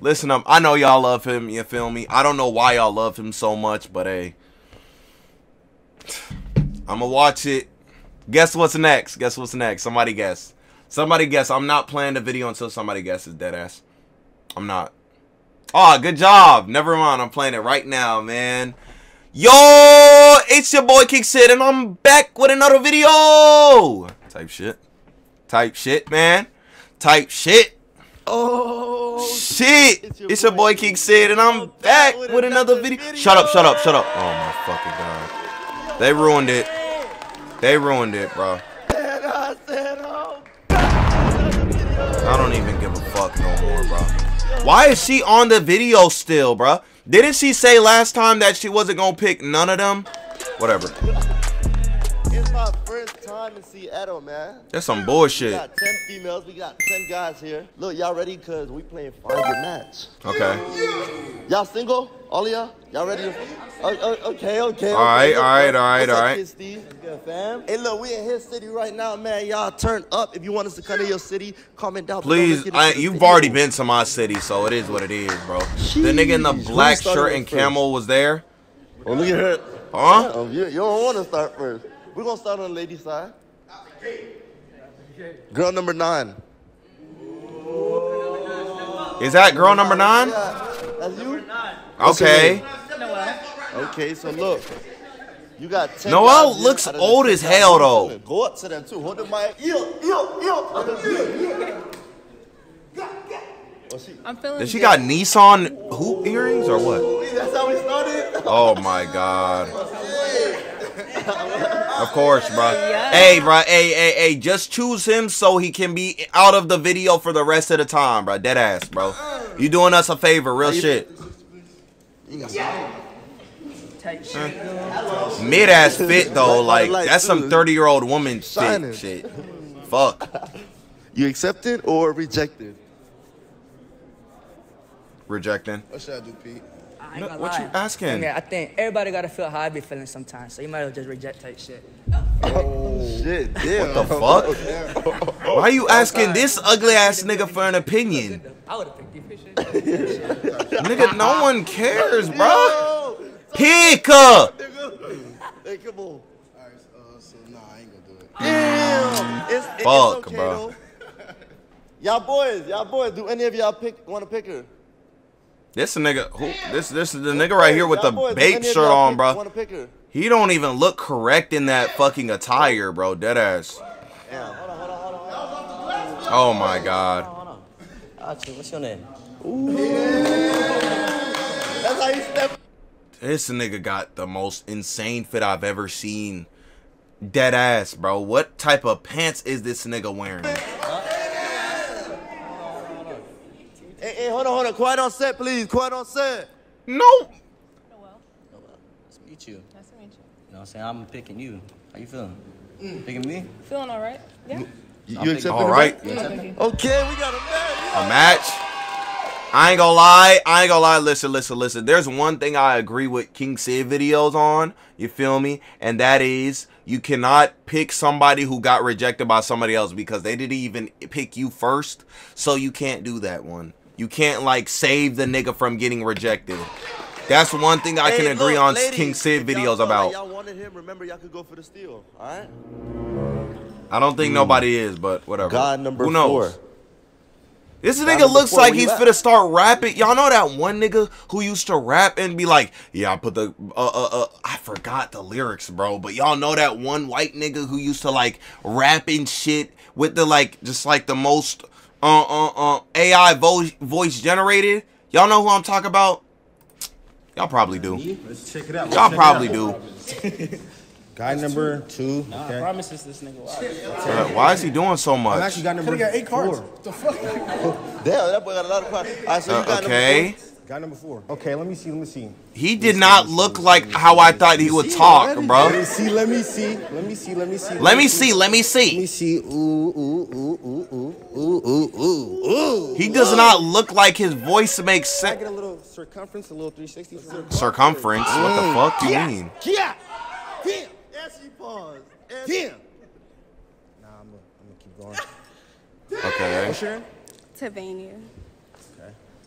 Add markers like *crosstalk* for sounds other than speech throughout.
Listen up. I know y'all love him. You feel me? I don't know why y'all love him so much, but hey, I'ma watch it. Guess what's next? Guess what's next? Somebody guess. Somebody guess. I'm not playing the video until somebody guesses. Dead ass. I'm not. Oh, good job. Never mind. I'm playing it right now, man. Yo, it's your boy Kick and I'm back with another video. Type shit. Type shit, man. Type shit. Oh, Shit! It's your, it's your boy King Cid, and I'm back with, with another, another video. video. Shut up! Shut up! Shut up! Oh my fucking god! They ruined it. They ruined it, bro. Oh, I don't even give a fuck no more, bro. Why is she on the video still, bro? Didn't she say last time that she wasn't gonna pick none of them? Whatever. My first time in Seattle, man. That's some bullshit. We got 10 females, we got 10 guys here. Look, y'all ready? Cause we playing find your match. Okay. Y'all single? All of y'all? Y'all ready? Okay, okay, okay. All right, all right, all right, all right. Kid Steve? Good, fam. Hey, look, we in his city right now, man. Y'all turn up. If you want us to come to your city, comment down Please, I, you've already been to my city, so it is what it is, bro. Jeez. The nigga in the black shirt and camel was there. Oh, look at her. Huh? Oh, you, you don't want to start first. We're going to start on the lady side. Girl number nine. Is that girl number nine? That's you? Okay. Okay, so look. You got 10 Noel looks old as hell, though. Go up to them, too. Hold the mic. Yo, yo, yo. I'm feeling Does she got Nissan hoop earrings or what? That's how we started? Oh, my God. *laughs* Of course, bro. Yeah. Hey, bro. Hey, hey, hey. Just choose him so he can be out of the video for the rest of the time, bro. Dead ass, bro. You doing us a favor, real shit. Mid ass fit though, like that's some thirty year old woman fit shit. Fuck. *laughs* You accepted or rejected? Rejecting. What should I do, Pete? No, what you asking? I, mean, I think everybody gotta feel how I be feeling sometimes, so you might as well just reject type shit. Oh shit! Damn. What the fuck? *laughs* Why are you asking this ugly ass nigga for an opinion? I would have picked you. *laughs* nigga, no one cares, bro. Pick up. Hey, come on. Alright, uh, so nah, I ain't gonna do it. Damn. It's, it's Fuck, okay, bro. *laughs* Y'all boys, y'all boys, do any of y'all pick want to pick her? This a nigga who this this is the nigga right here with the babe shirt on, bro. He don't even look correct in that fucking attire, bro. Dead ass. Oh my god. What's your name? That's how you step. This nigga got the most insane fit I've ever seen. Dead ass, bro. What type of pants is this nigga wearing? Hey, hey, hold on, hold on. Quiet on set, please. Quiet on set. No. Noel. Noel. Nice to meet you. Nice to meet you. You know what I'm saying? I'm picking you. How you feeling? Mm. Picking me? Feeling all right. Yeah. You, you accept All right. Okay, we got a match. A match. I ain't gonna lie. I ain't gonna lie. Listen, listen, listen. There's one thing I agree with King Cid videos on. You feel me? And that is you cannot pick somebody who got rejected by somebody else because they didn't even pick you first. So you can't do that one. You can't like save the nigga from getting rejected. That's one thing I hey, can agree look, on ladies, King Cid videos about. Y'all wanted him. Remember, y'all could go for the steal. All right. I don't think mm. nobody is, but whatever. God number Who knows? four. This nigga looks like he's finna start rapping. Y'all know that one nigga who used to rap and be like, "Yeah, I put the uh uh uh I forgot the lyrics, bro." But y'all know that one white nigga who used to like rap rapping shit with the like just like the most uh uh uh AI voice voice generated. Y'all know who I'm talking about? Y'all probably do. Let's check it out. Y'all probably do. *laughs* Guy number two. Nah, okay. I promise this nigga. Uh, why is he doing so much? I actually got number got eight cards. four. What the fuck? *laughs* Damn, that boy got a lot of cards. All right, so you Uh, got okay. Guy number four. Okay, let me see. Let me see. He did not look like how I thought he would talk, bro. Let me see. Let me see. Let me see. Let me see. Let me see. Let me see. Let me see. Ooh, ooh, ooh, ooh, ooh, ooh, ooh, ooh. He does not look like his voice makes sense. I get a little circumference, a little 360. Circumference? What the fuck do you mean? Yeah. Him. Yes, you paused. Him. Nah, I'm gonna keep going. Okay. What's your name? Tavania.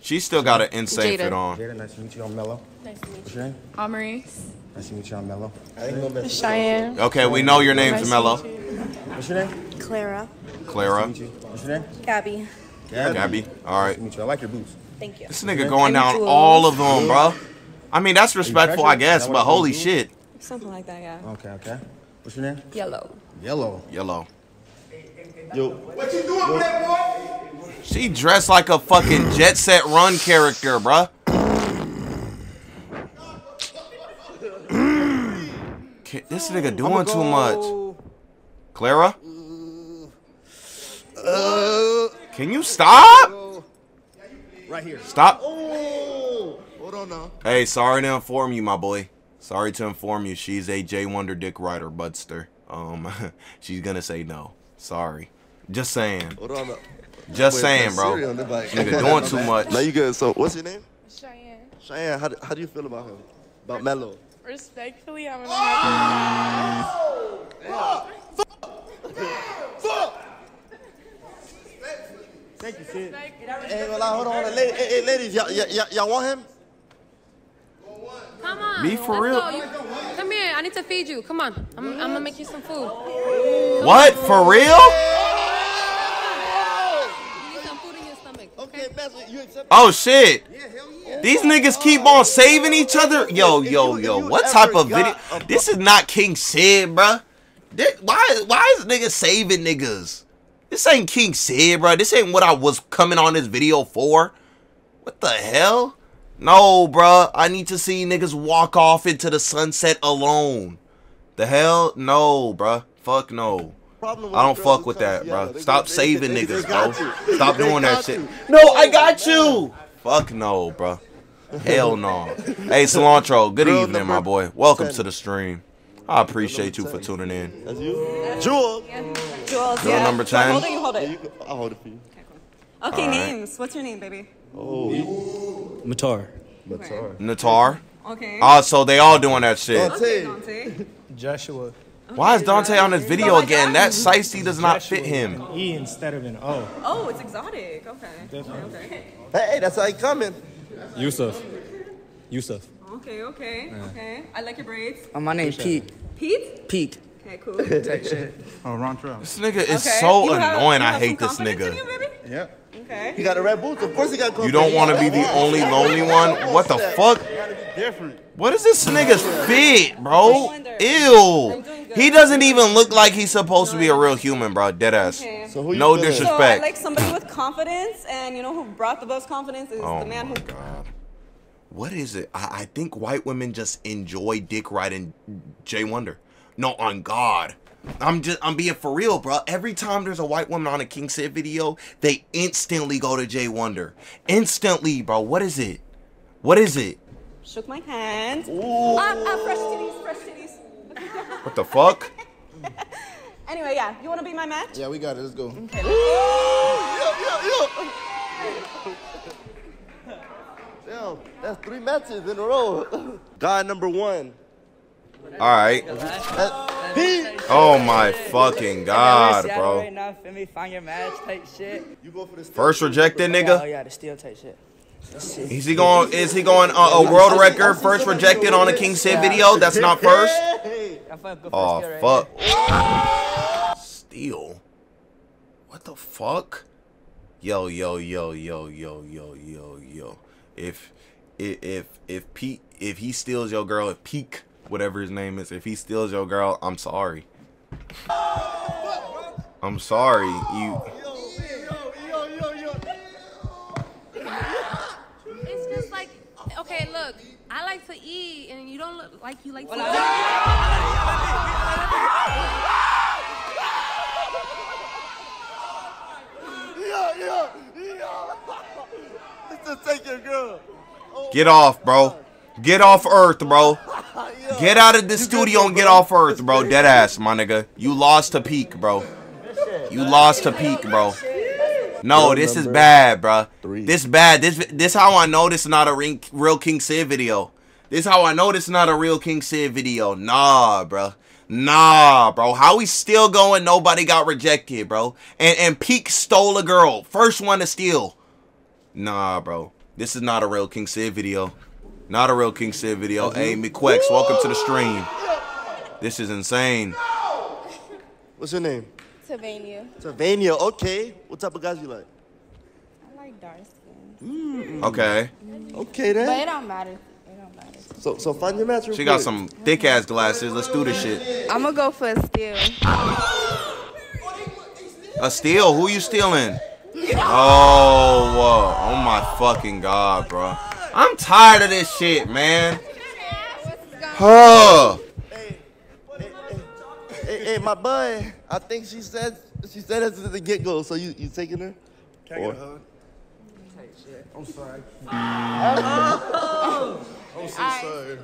She still got an insane Jada. fit on. Jada, nice to meet you. I'm Mello. Nice to meet What's you. your name? Amaris. Nice to meet you. I'm Mello. I ain't gonna mess Cheyenne. Okay, we know your name's Nice Mello. you. What's your name? Clara. Clara. Meet you. What's your name? Gabby. Gabby. All right. Nice to meet you. I like your boots. Thank you. This nigga going down jewels. all of them, bro. I mean, that's respectful, I guess, but holy is? shit. Something like that, yeah. Okay, okay. What's your name? Yellow. Yellow. Yellow. Yo, She dressed like a fucking *clears throat* Jet Set Run character, bruh. This nigga doing too much. Clara? Can you stop? Right here. Stop. oh, hold on now. Hey, sorry to inform you, my boy. Sorry to inform you, she's a J Wonder Dick Rider, Budster. Um, *laughs* she's gonna say no. Sorry. Just saying. Hold on now. Just Wait, saying, bro. Siri on. Nigga doing too much. Now you good. So, what's your name? Cheyenne. Cheyenne. How, do- how do you feel about him? About Mello? Respectfully, I'm gonna have oh! Thank you, Cid. Ain't gonna lie. Hold on. Hold on. Lady, hey, hey, ladies, y'all, y'all, y'all want him? Come on. Me for let's real? go. You- come here. I need to feed you. Come on. I'm, I'm gonna make you some food. What? For real? You need some food in your stomach. Okay, Master, you accept? Oh shit. These niggas keep on saving each other. Yo, yo, yo. What type of video? This is not King Cid, bruh. Why, why is niggas saving niggas? This ain't King Cid, bruh. This ain't what I was coming on this video for. What the hell? No, bruh. I need to see niggas walk off into the sunset alone. The hell? No, bruh. Fuck no. Problem with I don't fuck with that, bro. They Stop they- saving they- they niggas, got bro. Stop doing that shit. you. No, I got you. Fuck no, bro. Hell no. Hey, Cilantro. Good Girl evening, my boy. Welcome 10. to the stream. I appreciate you for tuning in. That's you? Jewel. Jules, Girl yeah. number 10. hold it? You hold it. you I'll hold it for you. Okay, All right. names. What's your name, baby? Oh, Matar. Matar. Natar. Okay. Oh, so they all doing that shit. Dante. Dante. Joshua. Why is Dante on this video oh again? That sightsee does not fit him. An E instead of an O. Oh, it's exotic. Okay. Definitely. Okay. Hey, that's how he coming. Yusuf. Yusuf. Okay, okay, okay. I like your braids. Oh, my name's Pete. Pete? Pete. Okay, cool. Type *laughs* shit. Oh, Ron Trail. This nigga is Okay. so You annoying. you I hate this nigga. you. Yep. Okay. He got the red boots. Of course he got You don't want to be the only lonely one? What the fuck? Different. What is this nigga's fit, bro? wonder. Ew. I'm doing good. He doesn't even look like he's supposed to be a real human, bro. Dead ass. Okay. So who you No feeling? disrespect. So I like somebody with confidence, and you know who brought the most confidence is Oh the man my who. god. What is it? I, I think white women just enjoy dick riding Jay Wonder. No, on God. I'm just I'm being for real, bro. Every time there's a white woman on a King Cid video, they instantly go to Jay Wonder. Instantly, bro. What is it? What is it? Shook my hand. Ah, ah, fresh titties, fresh titties. What the fuck? *laughs* Anyway, yeah, you want to be my match? Yeah, we got it. Let's go. Okay, let's go. *laughs* Damn, that's three matches in a row. *laughs* Guy number one. All right. Oh my fucking god, bro. Right now, feel me? Find your match type shit. You go for the step. First rejected Oh nigga. yeah, the steel type shit. Is he going? Is he going uh, a world record? First rejected on a King Cid video. That's not first. Oh fuck. Steal. What the fuck? Yo yo yo yo yo yo yo yo. If if if Pete if he steals your girl, if Peak whatever his name is, if he steals your girl, I'm sorry. I'm sorry. You. Like to eat, and you don't look like you like to eat. yo, yo, yo. Just take your girl. Get off, bro. Get off Earth, bro. Get out of the studio and get off Earth, bro. Dead ass, my nigga. You lost to peak, bro. You lost to peak, bro. No, this is bad, bro. This bad. This this how I know this is not a ring, real King Cid video. This how I know this is not a real King Cid video. Nah, bro. Nah, bro. How we still going? Nobody got rejected, bro. And and Peak stole a girl. First one to steal. Nah, bro. This is not a real King Cid video. Not a real King Cid video. Hey, McQuex, welcome to the stream. This is insane. What's your name? Sylvania. Sylvania. Okay. What type of guys you like? I like dark skin. Okay. Mm. Okay But it then. don't. It don't matter. So so find your match. real She got some thick ass glasses. Let's do this shit. I'm gonna go for a steal. A steal? Who you stealing? Oh, whoa. oh my fucking god, bro. I'm tired of this shit, man. Huh. Hey, hey, hey, my boy. I think she said she said it to the get go. So you you taking her? Can I get a hug? *laughs* I'm sorry. *laughs* Oh. I'm so sorry.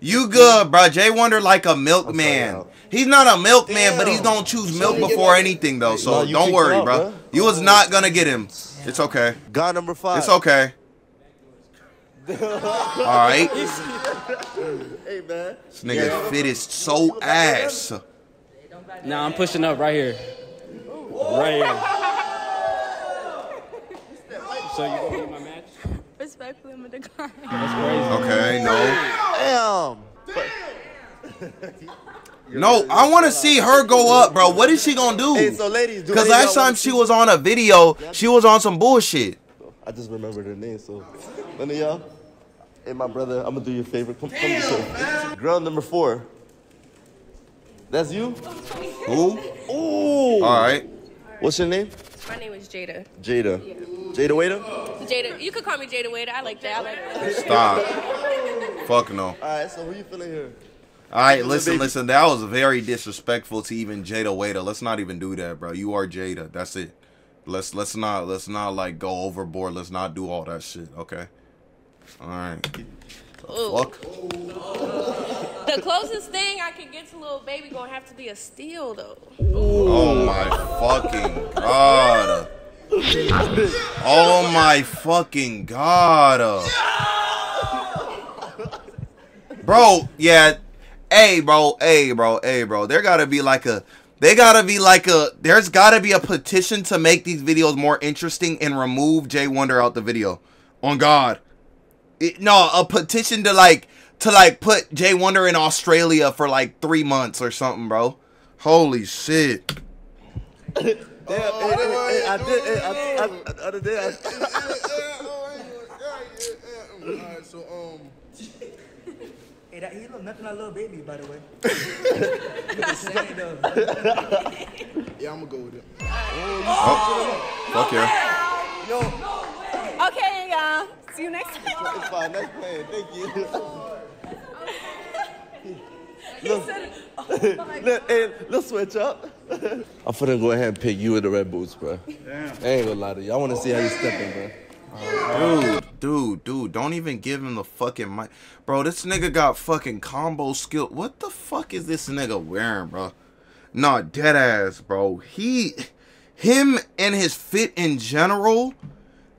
You good, bro. Jay Wonder like a milkman. Al. He's not a milkman, but he's gonna choose milk before anything, though. So you don't worry, out, bro. bro. You was not gonna get him. It's okay. Guy number five. It's okay. *laughs* All right. Hey man. This nigga fit is so ass. Nah, I'm pushing up right here. Right here. *laughs* So you gonna be my match? Respectfully, I'm gonna. That's crazy. Okay, no. Damn. No, I want to see her go up, bro. What is she gonna do? Hey, so ladies, Because last time she was on a video, she was on some bullshit. I just remembered her name, so none of y'all. Hey, my brother, I'm gonna do you a favor. Come, come this way. Girl number four. That's you? Who? Ooh. All right. What's your name? My name is Jada. Jada. Jada Waiter? Jada, you could call me Jada Waiter. I like that. I like that. Stop. Fuck no. All right, so who you feeling here? All right, listen, listen. That was very disrespectful to even Jada Waiter. Let's not even do that, bro. You are Jada. That's it. Let's let's not let's not like go overboard. Let's not do all that shit. Okay. All right. The fuck. The closest thing I could get to little baby gonna have to be a steal though. Oh my fucking god. Oh my fucking god. Uh. Bro, yeah. Hey, bro. Hey, bro. Hey, bro. There gotta be like a. They gotta be like a. There's gotta be a petition to make these videos more interesting and remove Jay Wonder out the video. On God. It- no, a petition to like to like put Jay Wonder in Australia for like three months or something, bro. Holy shit. Damn, hey, hey, hey, I did. Hey, I, I, I, the other day, I, *laughs* Alright, so um, Hey, that, he look nothing like a little baby, by the way. He *laughs* look the same, yeah, I'm gonna go with it. Fuck yeah. Okay, y'all. See you next time. it's fine. Next plan. Thank you. *laughs* Look, *laughs* look, hey, let's switch up. *laughs* I'm finna go ahead and pick you in the red boots, bro. Damn. I ain't gonna lie to you. I wanna see how you stepping, bro. Dude, dude, dude, don't even give him the fucking mic. Bro, this nigga got fucking combo skill. What the fuck is this nigga wearing, bro? Nah, dead ass, bro. He, him and his fit in general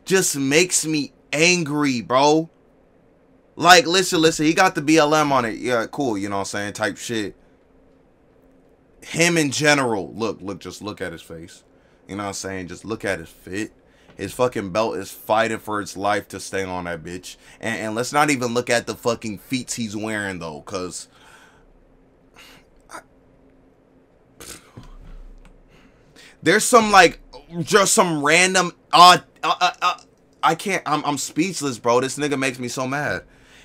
just makes me angry, bro. Like, listen, listen, he got the BLM on it. Yeah, cool, you know what I'm saying? Type shit. Him in general, look, look, just look at his face. You know what I'm saying? Just look at his fit. His fucking belt is fighting for its life to stay on that bitch. And, and let's not even look at the fucking feats he's wearing though, cause there's some like just some random uh, uh, uh I can't I'm I'm speechless, bro. This nigga makes me so mad.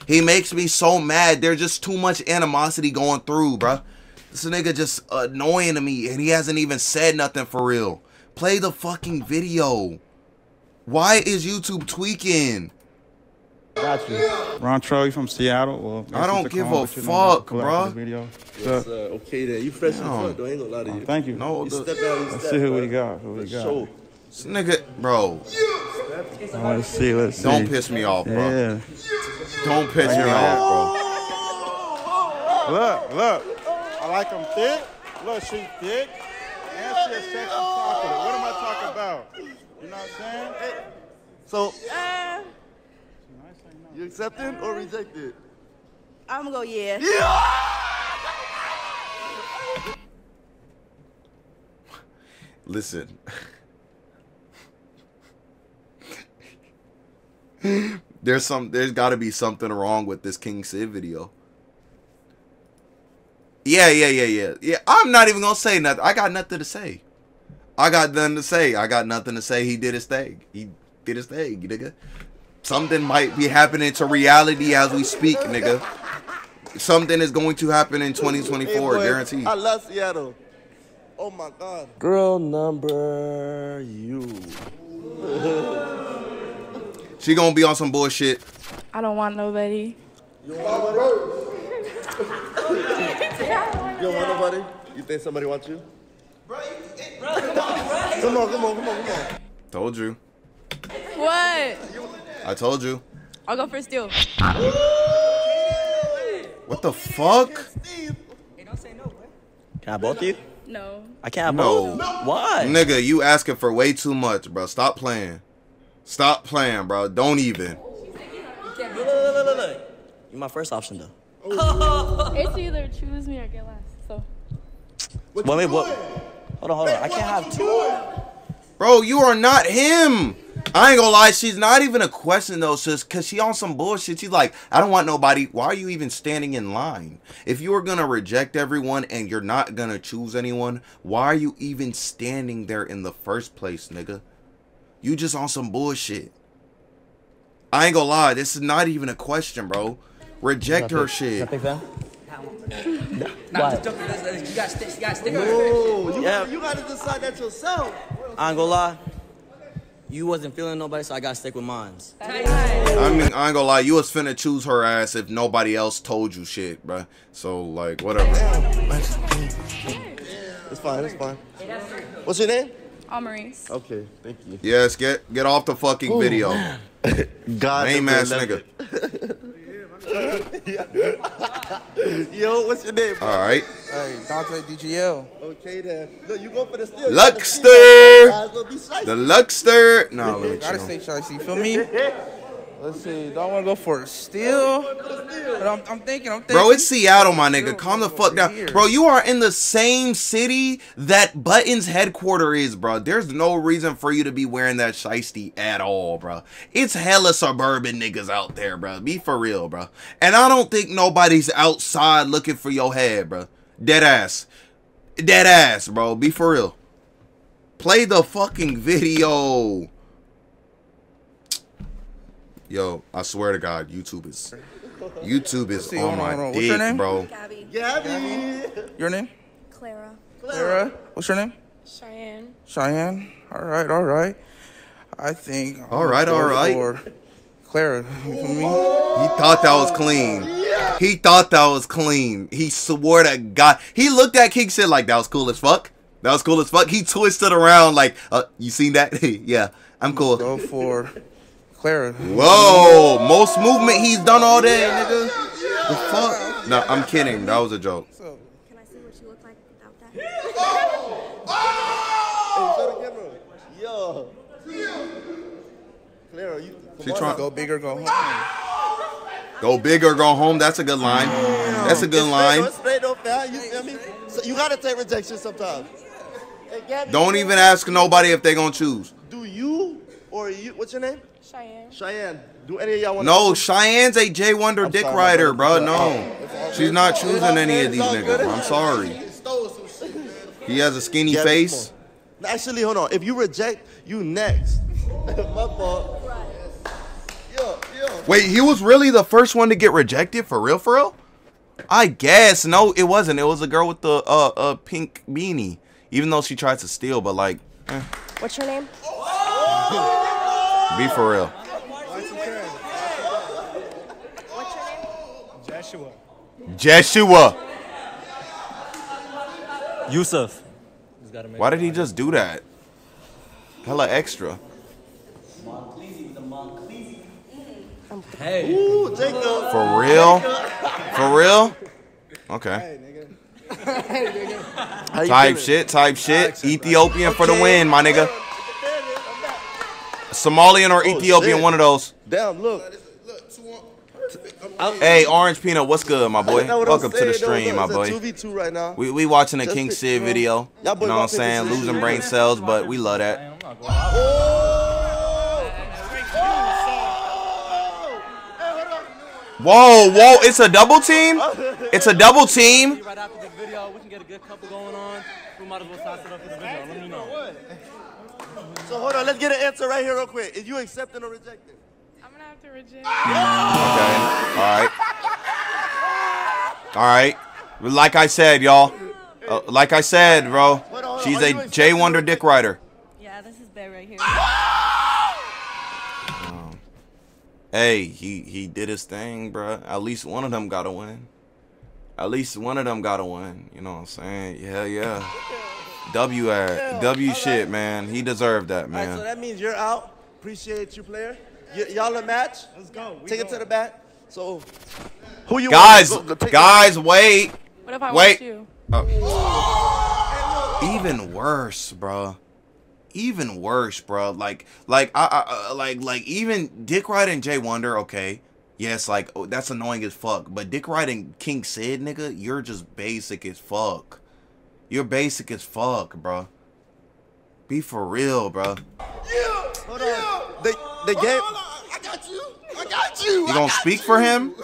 He makes me so mad. There's just too much animosity going through, bro. This nigga just annoying to me and he hasn't even said nothing for real. Play the fucking video. Why is YouTube tweaking? Got you. Ron Troy from Seattle. Well, I don't give a but know, fuck, collab bruh. for this Video. Yes, So, sir. Okay, then. You fresh in No. front, though. I ain't gonna lie to oh, you. thank you. No, You the, step out, you Let's step, see who bro. we got. Who we got. sure. this nigga, bro, Let's see. Let's see. don't piss me off, bro. Yeah. Don't piss me here, off, Look, look. I like them thick. Look, she thick. And she a sexy talker. What am I talking about? You know what I'm saying? So, you accepting or rejected? I'm gonna go yeah. bro. *laughs* Listen. *laughs* *laughs* There's some. There's got to be something wrong with this King Cid video. Yeah, yeah, yeah, yeah, yeah. I'm not even gonna say nothing. I got nothing to say. I got nothing to say. I got nothing to say. He did his thing. He did his thing, nigga. Something might be happening to reality as we speak, nigga. Something is going to happen in 2024, Hey, boy, guaranteed. I love Seattle. Oh my God. Girl number you. *laughs* She gonna be on some bullshit. I don't want nobody. You don't want nobody? *laughs* you don't want nobody? You think somebody wants you? Come on, come on, come on, come on. Told you. What? I told you. I'll go first too. What the fuck? Hey, don't say no, bro. Can I both you? No. I can't have No. both. Why? Nigga, you asking for way too much, bro. Stop playing. Stop playing, bro. Don't even. Look, look, look, look, look, look. You my first option though. *laughs* It's either choose me or get last. So. What Wait, wait, what? Hold on, hold on. I can't have two. Bro, you are not him. I ain't gonna lie, she's not even a question though, sis, cause she on some bullshit. She's like, I don't want nobody. Why are you even standing in line? If you are gonna reject everyone and you're not gonna choose anyone, why are you even standing there in the first place, nigga? You just on some bullshit. I ain't gonna lie, this is not even a question, bro. Reject her shit. Big? Nah, just joking. Let's- let's- You got stick. You got stick. Oh, you, Yeah. you gotta decide that yourself. I ain't gonna lie. You wasn't feeling nobody, so I gotta stick with mines. I mean, I ain't gonna lie, you was finna choose her ass if nobody else told you shit, bruh. So, like, whatever. It's fine, it's fine. What's your name? Amaris. Okay, thank you. Yes, get get off the fucking video. *laughs* God, Lame number ass nigga. *laughs* Yo, what's your name? All right. Hey, Dante DGL. Okay then. Look, you go for the steal. Luckster. Guys, gonna be sliced. The Luckster. No, let me Gotta stay shy. You feel me? *laughs* Let's see. Don't want to go for a steal. But I'm, I'm thinking. I'm thinking. Bro, it's Seattle, my nigga. Calm the fuck down. Bro, you are in the same city that Button's headquarter is, bro. There's no reason for you to be wearing that shiesty at all, bro. It's hella suburban niggas out there, bro. Be for real, bro. And I don't think nobody's outside looking for your head, bro. Dead ass. Dead ass, bro. Be for real. Play the fucking video. Yo, I swear to God, YouTube is YouTube is see, on on, my hold on. What's your dick, name? bro. Gabby. Gabby. Your name? Clara. Clara. What's your name? Cheyenne. Cheyenne. All right. All right. I think. I'm All right, gonna all go right. for Clara. You feel me? He thought that was clean. Yeah. He thought that was clean. He swore to God. He looked at King shit like that was cool as fuck. That was cool as fuck. He twisted around like, uh, you seen that? *laughs* yeah, I'm cool. Go for Clara. Whoa, most movement he's done all day, nigga. The fuck? No, I'm kidding. That was a joke. Can I see what you look like without that? Oh! Hey, show the camera. Yo. Clara, you. come She trying now. Go big or go home. Ah! go big or go home. That's a good line. That's a good It's line. straight, no, straight, no foul. You feel me? So you gotta take rejection sometimes. Hey, Don't even ask nobody if they gonna choose. Do you or you? What's your name? Cheyenne. Cheyenne. Do any of y'all want? No, Cheyenne's a Jay Wonder I'm dick sorry, rider, bro. No, she's not choosing any of these niggas. I'm sorry. He has a skinny Gabby, face. come. Actually, hold on. If you reject, you next. *laughs* My fault. Yo, yo. Wait, he was really the first one to get rejected for real, for real? I guess no, it wasn't. It was a girl with the uh uh pink beanie. Even though she tried to steal, but like, eh, What's your name? *laughs* be for real. What's your name? Joshua. Jeshua, Yusuf. why did he just do that? Hella extra. Hey. Ooh, Jacob. For real? For real? Okay. How you Type shit, type shit. Ethiopian for the win, my nigga. Somalian or Oh, Ethiopian, shit. one of those. Damn, look. Hey, Orange Peanut, what's good, my boy? That's what I'm Welcome to the stream, my boy. 2v2 right now. We we watching a Just King Cid video. Y'all know what I'm saying? Losing brain cells, but we love that. Oh! Whoa, whoa! It's a double team. It's a double team. Right after the video, we can get a good couple going on. We might as well toss it up for the video. Let me know. So hold on, let's get an answer right here real quick. Is you accepting or rejecting? I'm gonna have to reject. Okay. All right. All right. Like I said, y'all. Uh, like I said, bro. Hold on, hold on. She's Are a you J accepting Wonder dick rider. Yeah, this is bad right here. Hey, he he did his thing, bro. At least one of them got to win. At least one of them got to win. You know what I'm saying? Yeah, yeah. W at W shit, man. He deserved that, All right, so man. that means you're out. Appreciate you, player. Y- y'all a match? Let's go. We Take it to the back. So, who you Guys, want? Go- take- guys, wait. What if I Wait. want you? Even worse, bro. Even worse, bro. Like, like, I, I, uh, like, like, even Dick Ride and Jay Wonder. Okay, yes, like oh, that's annoying as fuck. But Dick Ride and King Cid, nigga, you're just basic as fuck. You're basic as fuck, bro. Be for real, bro. Hold on. The, the game. I got you. I got you. You gonna speak for him?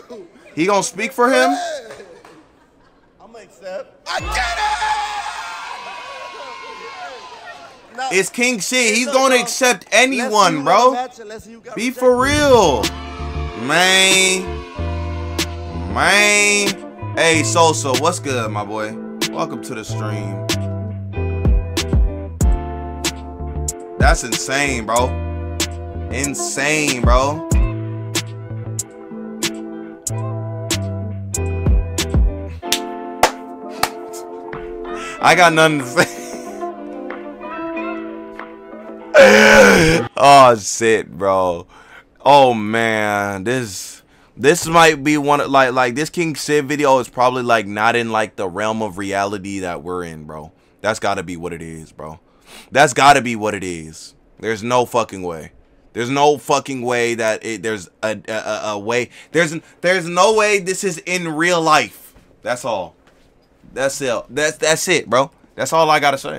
He gonna speak for him? I'm gonna accept. I Now, It's King Cid. He's look, gonna bro, accept let's see who anyone, bro. the match and let's see who got Be for real, man. Man. Hey, Sosa, what's good, my boy? Welcome to the stream. That's insane, bro. Insane, bro. I got nothing to say. *laughs* oh shit, bro. Oh man, this this might be one of like like this King Cid video is probably like not in like the realm of reality that we're in, bro. That's got to be what it is, bro. That's got to be what it is. There's no fucking way. There's no fucking way that it, there's a, a a- a way. There's there's no way this is in real life. That's all. That's it. That's that's it, bro. That's all I gotta say.